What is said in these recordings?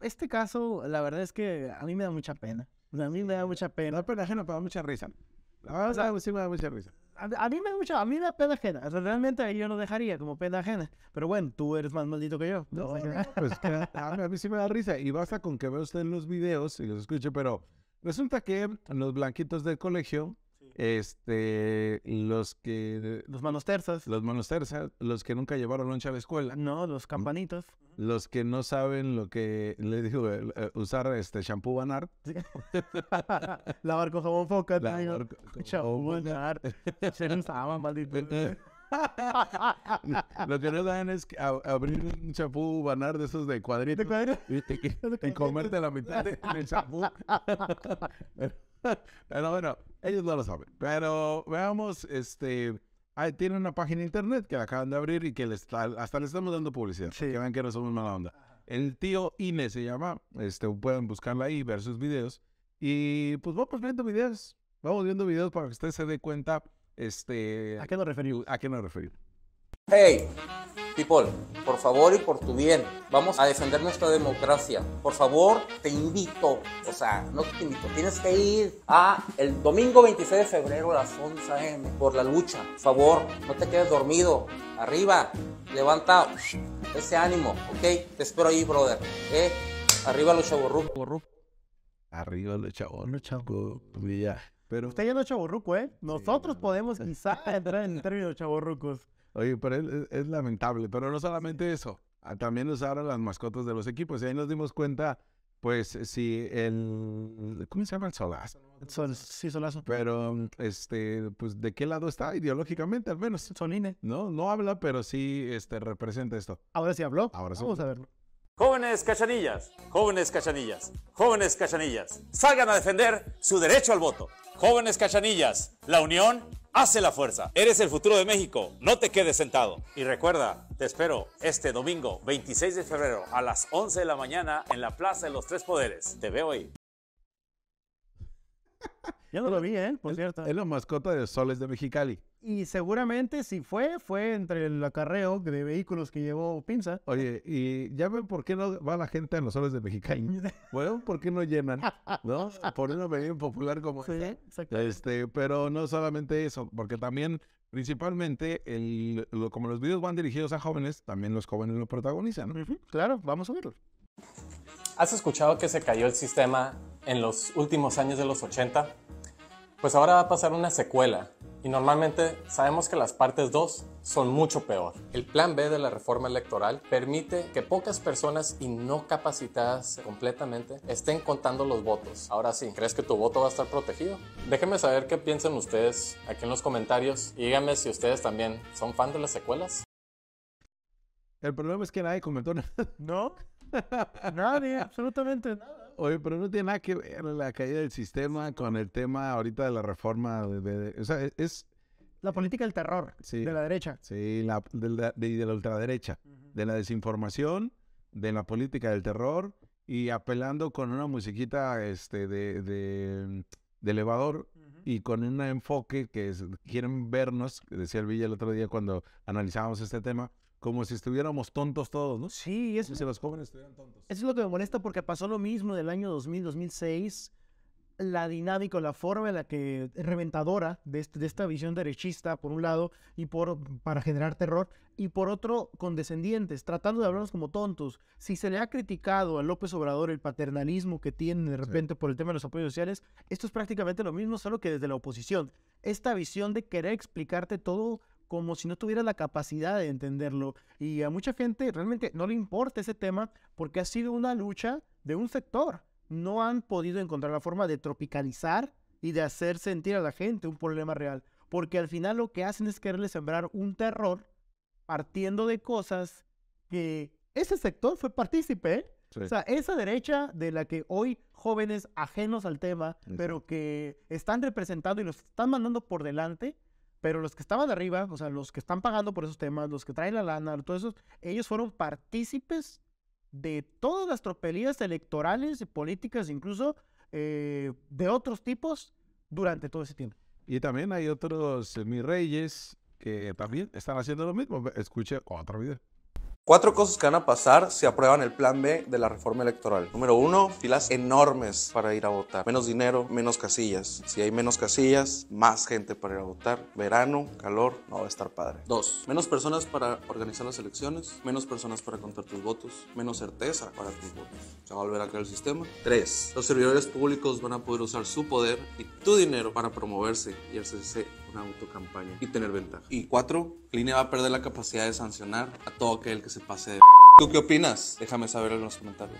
Este caso, la verdad es que a mí me da mucha pena. A mí me da mucha pena. da pena ajena, pero da mucha risa. La verdad, sí me da mucha risa. A, a mí me da mucha, a mí me da pena ajena. O sea, realmente yo lo dejaría como pena ajena. Pero bueno, tú eres más maldito que yo. No, no, pues que a mí, a mí sí me da risa. Y basta con que vea usted en los videos y los escuche, pero resulta que los blanquitos del colegio, este, los que, Los manos tersas. los manos tersas, los que nunca llevaron loncha a la escuela, No, los campanitos. los que no saben lo que le digo, eh, usar este shampoo banar, Lavar con jabón foca. la- ay, no. or- co- Jabón o- Banar. Se lo usaba, maldito. lo que no saben es a- abrir un shampoo banar de esos de cuadritos ¿De y, y- y comerte la mitad de- del shampoo. Pero, pero bueno, ellos no lo saben. Pero veamos, este, ahí tiene una página de internet que acaban de abrir y que les hasta le estamos dando publicidad. Sí. Que vean que no somos mala onda. El tío Ine se llama, este, pueden buscarla ahí, ver sus videos. Y pues vamos viendo videos, vamos viendo videos para que usted se dé cuenta, este, ¿A qué nos referimos? a qué nos referimos. Hey, people, por favor y por tu bien, vamos a defender nuestra democracia. Por favor, te invito, o sea, no te invito, tienes que ir a el domingo 26 de febrero a las 11 a.m. por la lucha. Por favor, no te quedes dormido. Arriba, levanta ese ánimo, ¿ok? Te espero ahí, brother. ¿eh? Arriba los chavorrucos. Arriba los chavos. Pero, Usted ya no es chaborruco, ¿eh? Nosotros podemos quizá entrar en el término de chaborrucos. oye, pero es, es- lamentable. Pero no solamente eso. ah, También usaron las mascotas de los equipos. Y ahí nos dimos cuenta, pues, si el... ¿Cómo se llama el solazo? Sol, sí, solazo. Pero, este, pues, ¿de qué lado está? Ideológicamente, al menos. Son INE. No, no habla, pero sí, este, representa esto. Ahora sí habló. Ahora sí Vamos a verlo. Jóvenes cachanillas, jóvenes cachanillas, jóvenes cachanillas, salgan a defender su derecho al voto. Jóvenes cachanillas, la unión hace la fuerza. Eres el futuro de México, no te quedes sentado. Y recuerda, te espero este domingo 26 de febrero a las 11 de la mañana en la Plaza de los Tres Poderes. Te veo ahí. Ya no lo vi, ¿eh? Por cierto. Es la mascota de Soles de Mexicali. Y seguramente si fue, fue entre el acarreo de vehículos que llevó Pinza. Oye, y ya ven por qué no va la gente a los Soles de Mexicali. Bueno, ¿por qué no llenan? ¿No? Por una medida popular como Sí, esta. exacto. Este, pero no solamente eso, porque también, principalmente, el, lo- como los videos van dirigidos a jóvenes, también los jóvenes lo protagonizan. Claro, vamos a verlo. ¿Has escuchado que se cayó el sistema en los últimos años de los 80? Pues ahora va a pasar una secuela y normalmente sabemos que las partes 2 son mucho peor. El plan B de la reforma electoral permite que pocas personas y no capacitadas completamente estén contando los votos. Ahora sí, ¿crees que tu voto va a estar protegido? Déjenme saber qué piensan ustedes aquí en los comentarios y díganme si ustedes también son fan de las secuelas. El problema es que nadie comentó nada. ¿No? Nadie, absolutamente nada. Oye, pero no tiene nada que ver la caída del sistema con el tema ahorita de la reforma. De, de- o sea, e, es, La política del terror Sí. de la derecha. sí, la, de, la, la ultraderecha, de la desinformación, de la política del terror y apelando con una musiquita este, de, elevador y con un enfoque que es- quieren vernos, decía el Villa el otro día cuando analizábamos este tema, como si estuviéramos tontos todos, ¿no? Sí, eso, Como si los jóvenes estuvieran tontos. eso es lo que me molesta porque pasó lo mismo del año 2000-2006. La dinámica, la forma en la que reventadora de, este- de esta visión derechista, por un lado, y por, para generar terror, y por otro, condescendientes, tratando de hablarnos como tontos. Si se le ha criticado a López Obrador el paternalismo que tiene de repente por el tema de los apoyos sociales, esto es prácticamente lo mismo, solo que desde la oposición. Esta visión de querer explicarte todo como si no tuvieras la capacidad de entenderlo. Y a mucha gente realmente no le importa ese tema porque ha sido una lucha de un sector. No han podido encontrar la forma de tropicalizar y de hacer sentir a la gente un problema real. Porque al final lo que hacen es quererle sembrar un terror partiendo de cosas que ese sector fue partícipe. ¿eh? Sí. O sea, esa derecha de la que hoy jóvenes ajenos al tema, pero que están representando y los están mandando por delante, pero los que estaban arriba, o sea, los que están pagando por esos temas, los que traen la lana, todos esos, ellos fueron partícipes de todas las tropelías electorales y políticas, incluso eh, de otros tipos, durante todo ese tiempo. Y también hay otros eh, mis reyes que también están haciendo lo mismo. Escuche otro video. Cuatro cosas que van a pasar si aprueban el plan B de la reforma electoral. Número uno, filas enormes para ir a votar. Menos dinero, menos casillas. Si hay menos casillas, más gente para ir a votar. Verano, calor, no va a estar padre. Dos, menos personas para organizar las elecciones, menos personas para contar tus votos, menos certeza para tus votos. Se va a volver a crear el sistema. Tres, los servidores públicos van a poder usar su poder y tu dinero para promoverse y hacerse una autocampaña y tener ventaja. Y cuatro, Línea va a perder la capacidad de sancionar a todo aquel que se pase de... ¿Tú qué opinas? Déjame saber en los comentarios.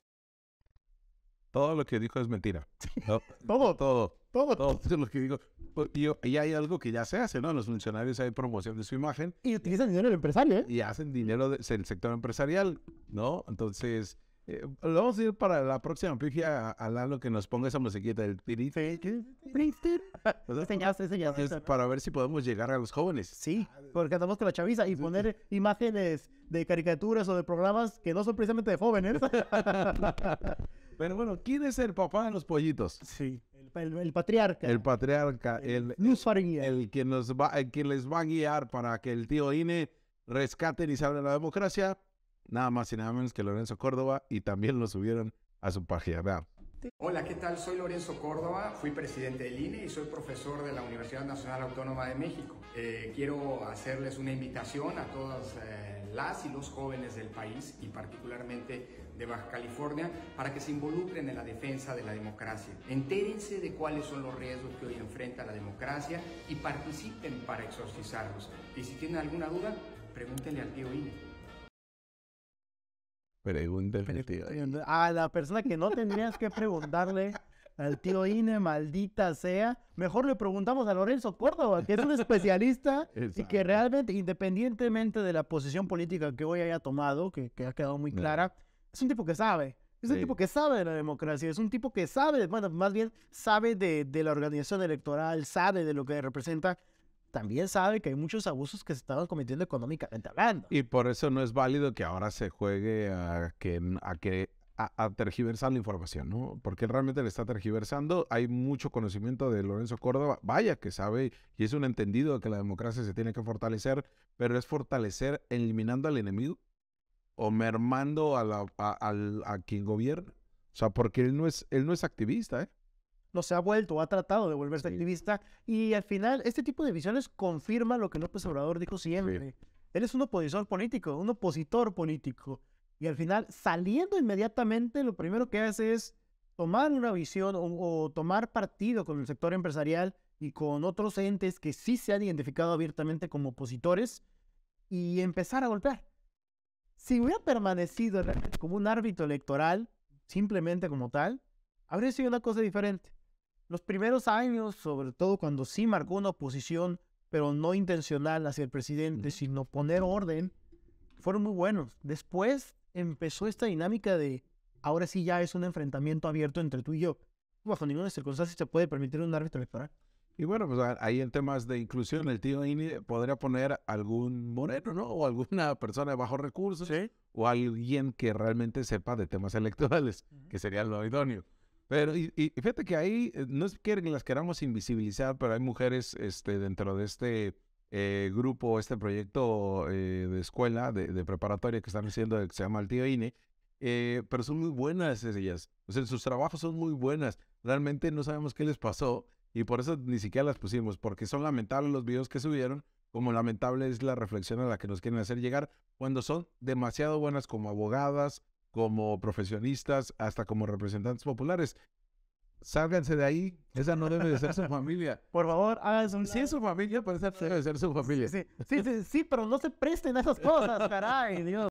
Todo lo que dijo es mentira. No, Todo, todo, todo. todo lo que digo. Pues, Y, y hay algo que ya se hace, ¿no? Los funcionarios hay promoción de su imagen Y utilizan dinero del empresario, ¿eh? y hacen dinero de- del sector empresarial, ¿no? Entonces, eh, lo vamos a ir para la próxima pifia a, a Lalo que nos ponga esa musiquita del tiri. Enseñaste, enseñaste. Es para ver si podemos llegar a los jóvenes. Sí, porque andamos con la chaviza y poner imágenes de caricaturas o de programas que no son precisamente de jóvenes. Pero bueno, ¿quién es el papá de los pollitos? sí, el, el- el patriarca. El patriarca, el, el que nos va, el que les va a guiar para que el tío INE rescaten y salven la democracia, nada más y nada menos que Lorenzo Córdoba, y también lo subieron a su página. Vean. Hola, ¿qué tal? Soy Lorenzo Córdoba, fui presidente del INE y soy profesor de la Universidad Nacional Autónoma de México. Eh, quiero hacerles una invitación a todas eh, las y los jóvenes del país y particularmente de Baja California para que se involucren en la defensa de la democracia. Entérense de cuáles son los riesgos que hoy enfrenta la democracia y participen para exorcizarlos. Y si tienen alguna duda, pregúntenle al tío INE. Pregúntenle, tío. A la persona que no tendrías que preguntarle al tío INE, maldita sea. Mejor le preguntamos a Lorenzo Córdoba, que es un especialista y que realmente, independientemente de la posición política que hoy haya tomado, que, que ha quedado muy clara, es un tipo que sabe. Es un Sí. tipo que sabe de la democracia, es un tipo que sabe, bueno, más bien sabe de, de la organización electoral, sabe de lo que representa. También sabe que hay muchos abusos que se estaban cometiendo económicamente hablando. Y por eso no es válido que ahora se juegue a que, a que a, a tergiversar la información, ¿no? Porque realmente le está tergiversando. Hay mucho conocimiento de Lorenzo Córdoba. Vaya que sabe y es un entendido que la democracia se tiene que fortalecer, pero es fortalecer eliminando al enemigo o mermando a, la, a, a quien gobierna. O sea, porque él no es, él no es activista, ¿eh? No se ha vuelto, ha tratado de volverse Sí. activista y al final este tipo de visiones confirma lo que López Obrador dijo siempre. Él es un opositor político, un opositor político y al final saliendo inmediatamente lo primero que hace es tomar una visión o, o tomar partido con el sector empresarial y con otros entes que sí se han identificado abiertamente como opositores y empezar a golpear. Si hubiera permanecido como un árbitro electoral, simplemente como tal, habría sido una cosa diferente. Los primeros años, sobre todo cuando sí marcó una oposición, pero no intencional hacia el presidente, sino poner orden, fueron muy buenos. Después empezó esta dinámica de, ahora sí ya es un enfrentamiento abierto entre tú y yo. Bajo ninguna circunstancia se puede permitir un árbitro electoral. Y bueno, pues ahí en temas de inclusión, el tío INE podría poner algún moreno, ¿no? O alguna persona de bajos recursos. O alguien que realmente sepa de temas electorales, que sería lo idóneo. Pero, y, y fíjate que ahí, eh, no es que las queramos invisibilizar, pero hay mujeres este, dentro de este eh, grupo, este proyecto eh, de escuela, de, de preparatoria que están haciendo, que se llama el tío INE, eh, pero son muy buenas ellas. O sea, sus trabajos son muy buenas. Realmente no sabemos qué les pasó y por eso ni siquiera las pusimos, porque son lamentables los videos que subieron, como lamentable es la reflexión a la que nos quieren hacer llegar cuando son demasiado buenas como abogadas, como profesionistas, hasta como representantes populares. Sálganse de ahí, esa no debe de ser su familia. Por favor, háganse un Si es su familia, pues esa debe de ser su familia. Sí, sí, sí, sí, pero no se presten a esas cosas, caray, Dios.